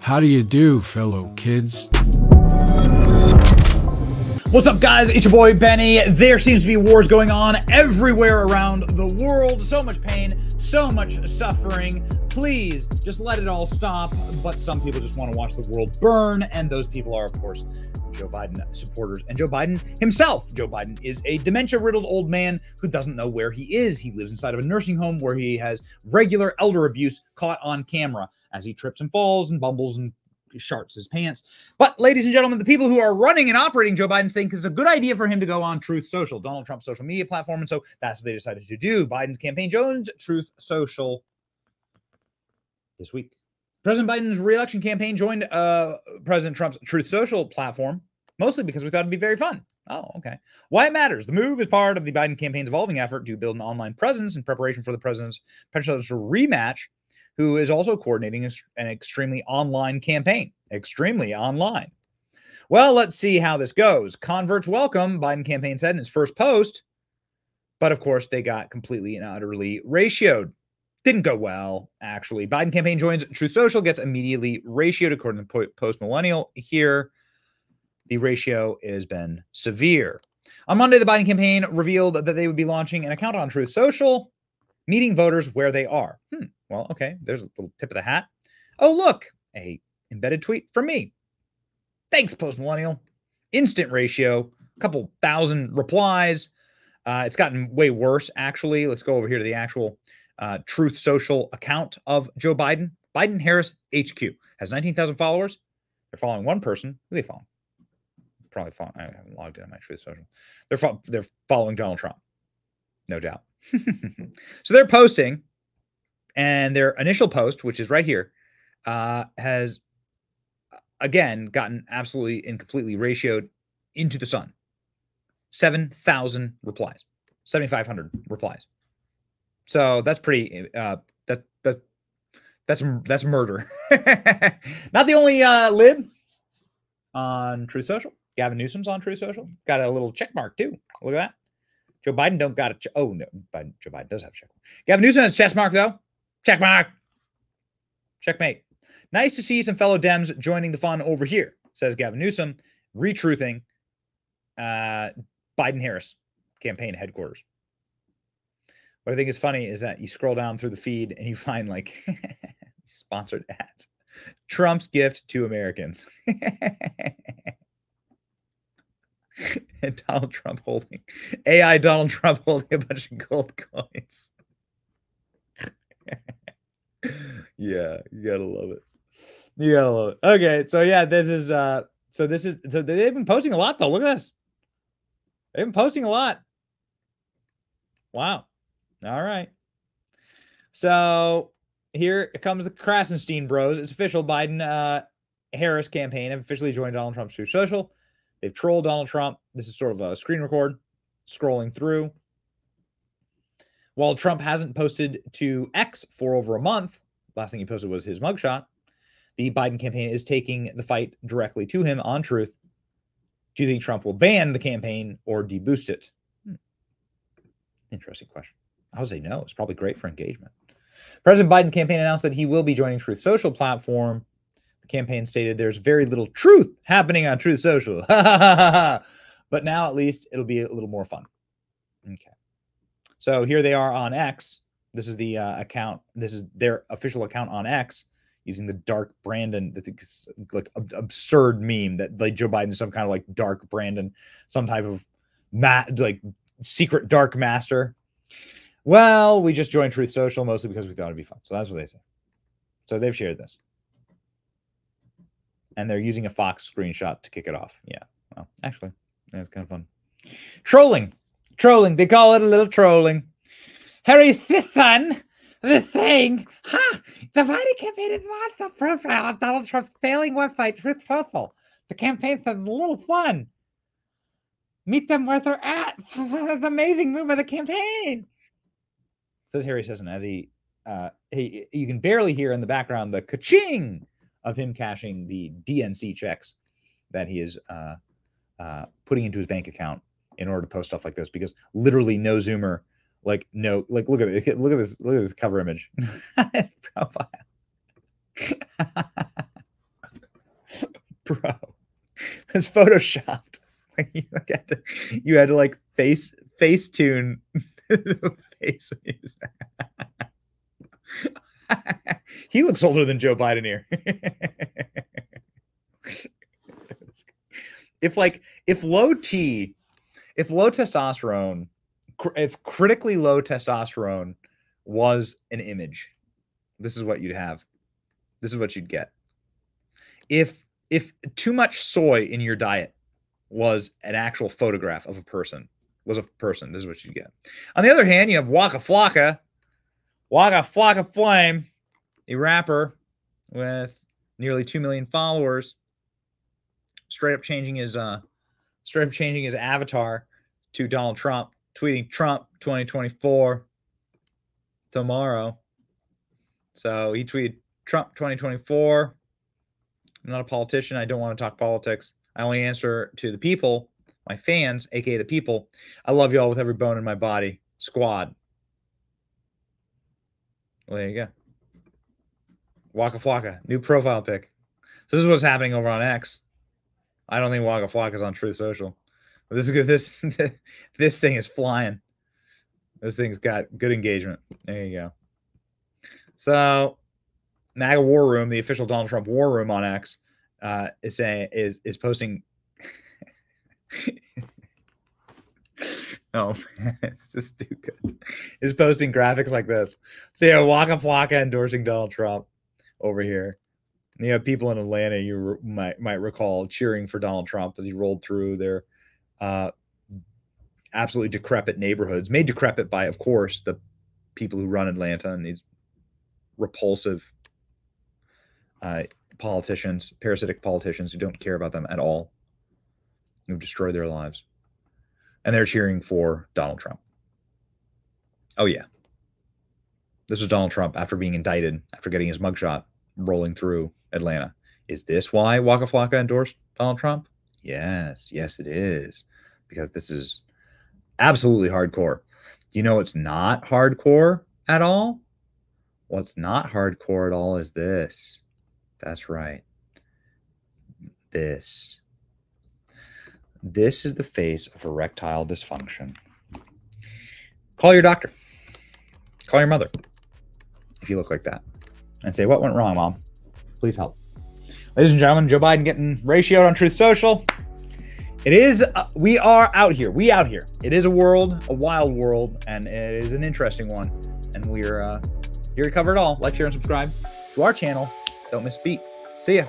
How do you do, fellow kids? What's up, guys? It's your boy Benny. There seems to be wars going on everywhere around the world. So much pain, so much suffering. Please just let it all stop. But some people just want to watch the world burn, and those people are, of course, Joe Biden supporters and Joe Biden himself. Joe Biden is a dementia riddled old man who doesn't know where he is. He lives inside of a nursing home where he has regular elder abuse caught on camera as he trips and falls and bumbles and sharts his pants. But, ladies and gentlemen, the people who are running and operating Joe Biden think it's a good idea for him to go on Truth Social, Donald Trump's social media platform. And so that's what they decided to do. Biden's campaign joins Truth Social this week. President Biden's reelection campaign joined uh, President Trump's Truth Social platform, mostly because we thought it'd be very fun. Oh, okay. Why it matters. The move is part of the Biden campaign's evolving effort to build an online presence in preparation for the president's presidential rematch who is also coordinating an extremely online campaign. Extremely online. Well, let's see how this goes. Converts welcome, Biden campaign said in its first post. But of course, they got completely and utterly ratioed. Didn't go well, actually. Biden campaign joins Truth Social, gets immediately ratioed according to Post Millennial. Here, the ratio has been severe. On Monday, the Biden campaign revealed that they would be launching an account on Truth Social, meeting voters where they are. Hmm. Well, okay, there's a little tip of the hat. Oh, look, a embedded tweet from me. Thanks, post millennial. Instant ratio, a couple thousand replies. Uh, it's gotten way worse, actually. Let's go over here to the actual uh, Truth Social account of Joe Biden. Biden Harris HQ has 19,000 followers. They're following one person. Who they following? Probably following. I haven't logged in on my Truth Social. They're fo- they're following Donald Trump, no doubt. so they're posting and their initial post, which is right here, uh, has again gotten absolutely and completely ratioed into the sun. 7,000 replies, 7,500 replies. So that's pretty, uh, that, that, that's, that's murder. Not the only uh, lib on True Social. Gavin Newsom's on True Social. Got a little check mark too. Look at that. Joe Biden don't got. Ch- oh no, Biden, Joe Biden does have a check mark. Gavin Newsom has a chest mark though. Check mark. Checkmate. Nice to see some fellow Dems joining the fun over here, says Gavin Newsom, retruthing uh, Biden Harris campaign headquarters. What I think is funny is that you scroll down through the feed and you find like sponsored ads. Trump's gift to Americans. and Donald Trump holding AI Donald Trump holding a bunch of gold coins. yeah, you gotta love it. You gotta love it. Okay, so yeah, this is uh so this is so they've been posting a lot though. Look at this. They've been posting a lot. Wow. All right. So here comes the Krassenstein Bros. It's official. Biden uh, Harris campaign have officially joined Donald Trump's Truth Social. They've trolled Donald Trump. This is sort of a screen record scrolling through. While Trump hasn't posted to X for over a month, last thing he posted was his mugshot. The Biden campaign is taking the fight directly to him on truth. Do you think Trump will ban the campaign or deboost it? Hmm. Interesting question. I would say no. It's probably great for engagement. President Biden's campaign announced that he will be joining Truth Social platform. The campaign stated there's very little truth happening on Truth Social. but now at least it'll be a little more fun. Okay. So here they are on X. This is the uh, account. This is their official account on X using the dark Brandon, like absurd meme that like Joe Biden is some kind of like dark Brandon, some type of mat like secret dark master. Well, we just joined Truth Social mostly because we thought it'd be fun. So that's what they say. So they've shared this. And they're using a Fox screenshot to kick it off. Yeah. Well, actually, that's kind of fun. Trolling. Trolling. They call it a little trolling. Harry Sisson, the thing. Ha! The campaign is not the profile of Donald Trump's failing website, Truth Social. The campaign's a little fun. Meet them where they're at. That's amazing move of the campaign. Says Harry Sisson as he, uh, he, you can barely hear in the background the ka-ching of him cashing the DNC checks that he is uh, uh, putting into his bank account in order to post stuff like this because literally no zoomer like no like look at it look at this look at this cover image profile Bro, it's photoshopped. You had to, you had to like face face tune the face. He looks older than Joe Biden here. if like if low T, if low testosterone, if critically low testosterone was an image, this is what you'd have. This is what you'd get. If if too much soy in your diet was an actual photograph of a person, was a person, this is what you'd get. On the other hand, you have Waka Flocka, Waka Flocka Flame, a rapper with nearly 2 million followers, straight up changing his uh straight up changing his avatar to Donald Trump, tweeting Trump 2024 tomorrow. So he tweeted Trump 2024. I'm not a politician. I don't want to talk politics. I only answer to the people, my fans, aka the people. I love y'all with every bone in my body. Squad. Well, there you go. Waka Flocka, new profile pic. So this is what's happening over on X. I don't think Waka Flocka is on Truth Social. But this is good. This this thing is flying. This thing's got good engagement. There you go. So MAGA War Room, the official Donald Trump War Room on X, uh, is saying is is posting. oh man, this is too good. Is posting graphics like this. So yeah, Waka Flocka endorsing Donald Trump over here. And you have people in Atlanta you re- might might recall cheering for Donald Trump as he rolled through their uh, absolutely decrepit neighborhoods, made decrepit by, of course, the people who run Atlanta and these repulsive uh, politicians, parasitic politicians who don't care about them at all, who've destroyed their lives. And they're cheering for Donald Trump. Oh, yeah. This was Donald Trump after being indicted, after getting his mugshot rolling through Atlanta. Is this why Waka Flocka endorsed Donald Trump? Yes, yes, it is. Because this is absolutely hardcore. You know it's not hardcore at all? What's not hardcore at all is this. That's right. This. This is the face of erectile dysfunction. Call your doctor. Call your mother if you look like that and say, What went wrong, mom? Please help. Ladies and gentlemen, Joe Biden getting ratioed on Truth Social. It is, uh, we are out here. We out here. It is a world, a wild world, and it is an interesting one. And we're uh, here to cover it all. Like, share, and subscribe to our channel. Don't miss a beat. See ya.